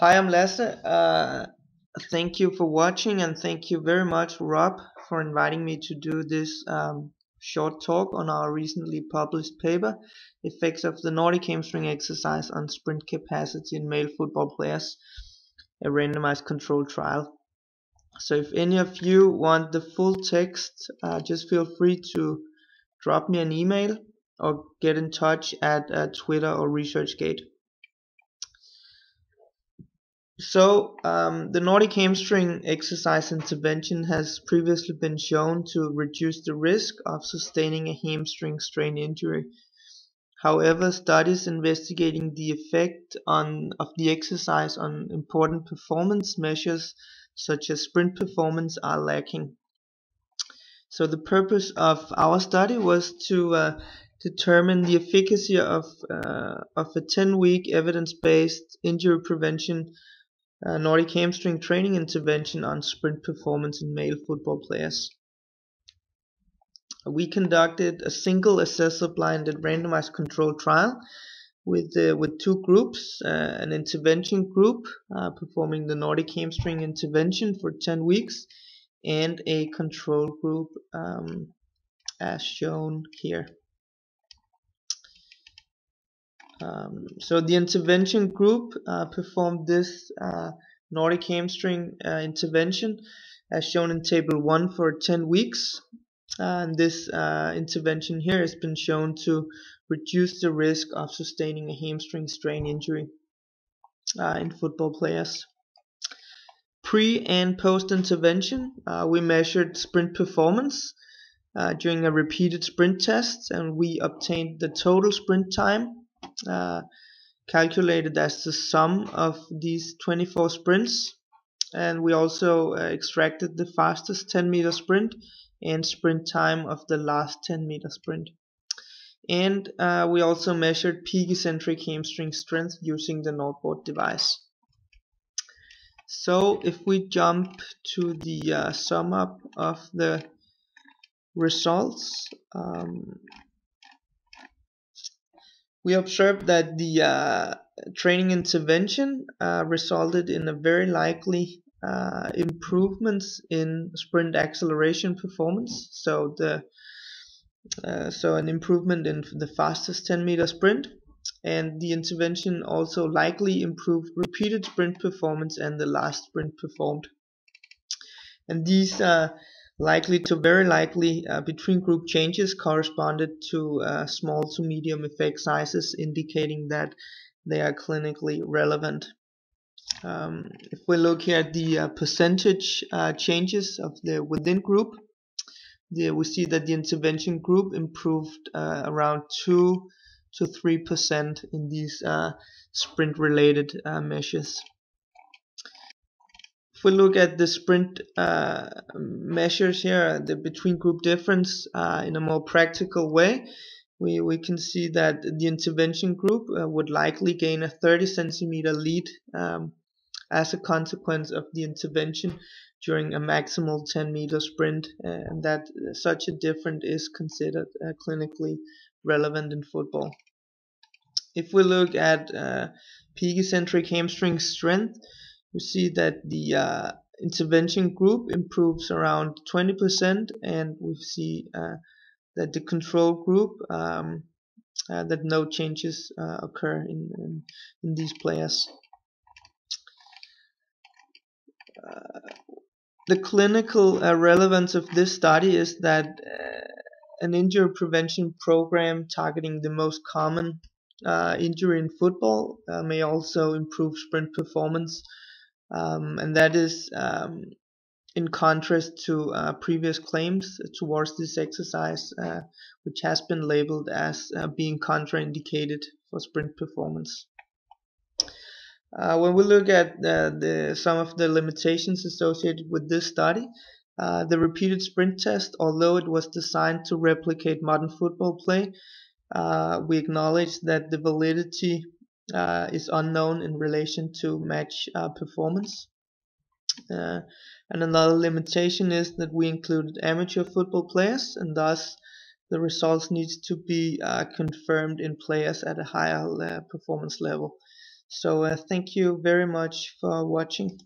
Hi, I'm Lasse. Uh, thank you for watching and thank you very much, Rob, for inviting me to do this um, short talk on our recently published paper, Effects of the Nordic Hamstring Exercise on Sprint Capacity in Male Football Players, a randomized controlled trial. So if any of you want the full text, uh, just feel free to drop me an email or get in touch at uh, Twitter or ResearchGate. So, um, the Nordic hamstring exercise intervention has previously been shown to reduce the risk of sustaining a hamstring strain injury. However, studies investigating the effect on, of the exercise on important performance measures such as sprint performance are lacking. So the purpose of our study was to uh, determine the efficacy of, uh, of a 10-week evidence-based injury prevention uh, Nordic hamstring training intervention on sprint performance in male football players. We conducted a single assessor blinded randomized controlled trial with uh, with two groups, uh, an intervention group uh, performing the Nordic hamstring intervention for 10 weeks and a control group um, as shown here. Um, so the intervention group uh, performed this uh, Nordic hamstring uh, intervention as shown in table 1 for 10 weeks. and this uh, intervention here has been shown to reduce the risk of sustaining a hamstring strain injury uh, in football players. Pre and post intervention, uh, we measured sprint performance during a repeated sprint test and we obtained the total sprint time uh, calculated as the sum of these 24 sprints. And we also uh, extracted the fastest 10 meter sprint and sprint time of the last 10 meter sprint. And uh, we also measured peak eccentric hamstring strength using the NordBord device. So if we jump to the uh, sum up of the results um, we observed that the uh, training intervention uh, resulted in a very likely uh, improvements in sprint acceleration performance. So the uh, so an improvement in the fastest 10 meter sprint, and the intervention also likely improved repeated sprint performance and the last sprint performed. And these uh, likely to very likely uh, between group changes corresponded to uh, small to medium effect sizes indicating that they are clinically relevant. Um, if we look here at the uh, percentage uh, changes of the within group, we see that the intervention group improved uh, around 2 to 3% in these uh, sprint related measures. If we look at the sprint uh, measures here, the between group difference uh, in a more practical way, we, we can see that the intervention group uh, would likely gain a 30 centimeter lead um, as a consequence of the intervention during a maximal 10 meter sprint, and that such a difference is considered uh, clinically relevant in football. If we look at uh, peak eccentric hamstring strength, we see that the uh, intervention group improves around 20% and we see uh, that the control group um, uh, that no changes uh, occur in, in, in, these players. Uh, the clinical uh, relevance of this study is that an injury prevention program targeting the most common injury in football may also improve sprint performance um, and that is um, in contrast to uh, previous claims towards this exercise, uh, which has been labeled as uh, being contraindicated for sprint performance. Uh, when we look at the, some of the limitations associated with this study, uh, the repeated sprint test, although it was designed to replicate modern football play, uh, we acknowledge that the validity uh, is unknown in relation to match uh, performance. Uh, and another limitation is that we included amateur football players and thus the results needs to be uh, confirmed in players at a higher performance level. So uh, thank you very much for watching.